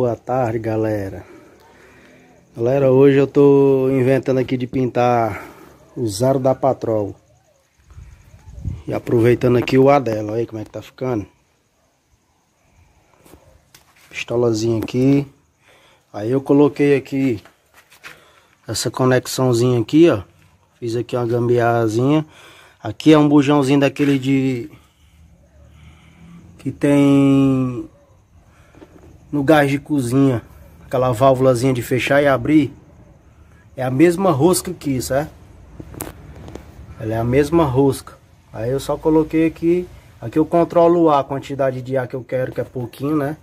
Boa tarde, galera. Galera, hoje eu tô inventando aqui de pintar o Zaro da Patrol. E aproveitando aqui o Adela, olha aí como é que tá ficando. Pistolazinha aqui. Aí eu coloquei aqui essa conexãozinha aqui, ó. Fiz aqui uma gambiarrazinha. Aqui é um bujãozinho daquele de... Que tem no gás de cozinha, aquela válvulazinha de fechar e abrir, é a mesma rosca aqui, certo? Ela é a mesma rosca. Aí eu só coloquei aqui, aqui eu controlo a quantidade de ar que eu quero, que é pouquinho, né?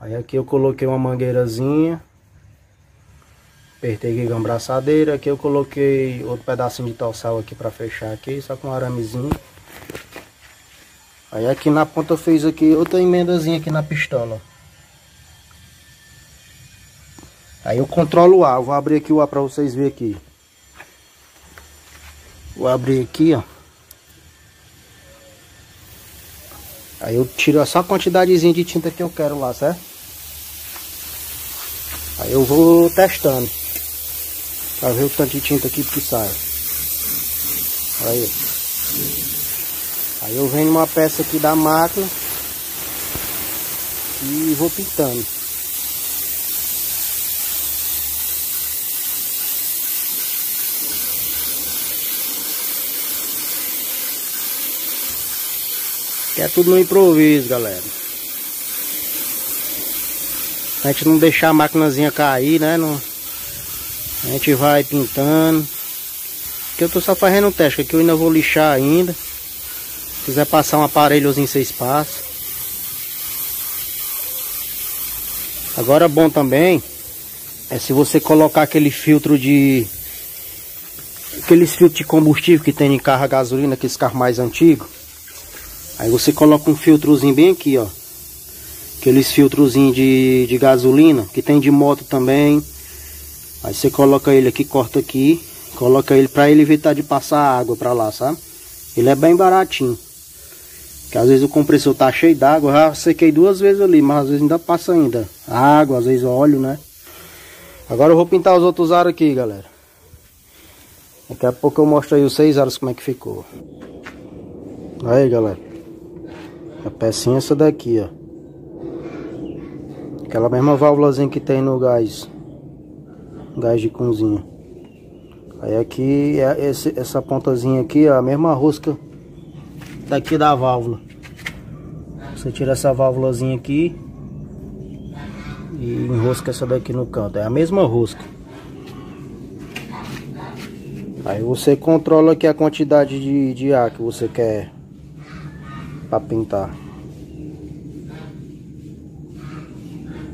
Aí aqui eu coloquei uma mangueirazinha, apertei aqui com a braçadeira, aqui eu coloquei outro pedacinho de talçal aqui para fechar aqui, só com um aramezinho. Aí aqui na ponta eu fiz aqui outra emendazinha aqui na pistola. Aí eu controlo o ar. vou abrir aqui o ar para vocês verem aqui. Vou abrir aqui, ó. Aí eu tiro só a quantidadezinha de tinta que eu quero lá, certo? Aí eu vou testando. Pra ver o tanto de tinta aqui que sai. Aí. Aí eu venho uma peça aqui da máquina. E vou pintando. Que é tudo no improviso, galera. A gente não deixar a maquinazinha cair, né? Não... A gente vai pintando. Aqui eu tô só fazendo um teste, aqui eu ainda vou lixar ainda. Se quiser passar um aparelhozinho, vocês passam. Agora bom também é se você colocar aquele filtro de aqueles filtros de combustível que tem em carro a gasolina, aqueles carros mais antigos. Aí você coloca um filtrozinho bem aqui, ó. Aqueles filtrozinhos de, de gasolina, que tem de moto também. Aí você coloca ele aqui, corta aqui. Coloca ele pra ele evitar de passar água pra lá, sabe? Ele é bem baratinho. Que às vezes o compressor tá cheio d'água. Já sequei duas vezes ali, mas às vezes ainda passa ainda. Água, às vezes óleo, né? Agora eu vou pintar os outros aros aqui, galera. Daqui a pouco eu mostro aí os seis aros como é que ficou. Aí, galera. A pecinha é essa daqui, ó. Aquela mesma válvulazinha que tem no gás. Gás de cozinha. Aí aqui, é essa pontazinha aqui, ó, a mesma rosca daqui da válvula. Você tira essa válvulazinha aqui e enrosca essa daqui no canto. É a mesma rosca. Aí você controla aqui a quantidade de, de ar que você quer para pintar.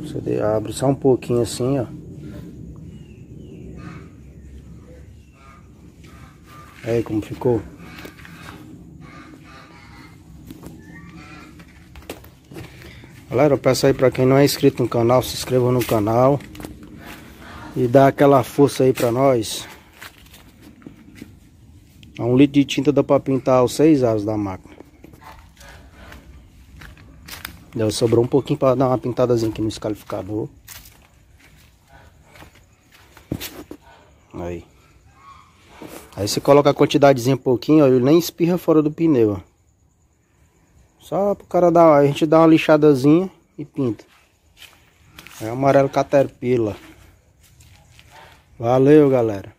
Você abre só um pouquinho assim, ó. Aí como ficou. Galera, eu peço aí para quem não é inscrito no canal, se inscreva no canal. E dá aquela força aí para nós. Um litro de tinta dá para pintar os seis aros da máquina. Deu, sobrou um pouquinho para dar uma pintadazinha aqui no escalificador. Aí. Aí você coloca a quantidadezinha um pouquinho, ó, ele nem espirra fora do pneu, ó. Só pro cara dar, a gente dá uma lixadazinha e pinta. É amarelo Caterpillar. Valeu, galera.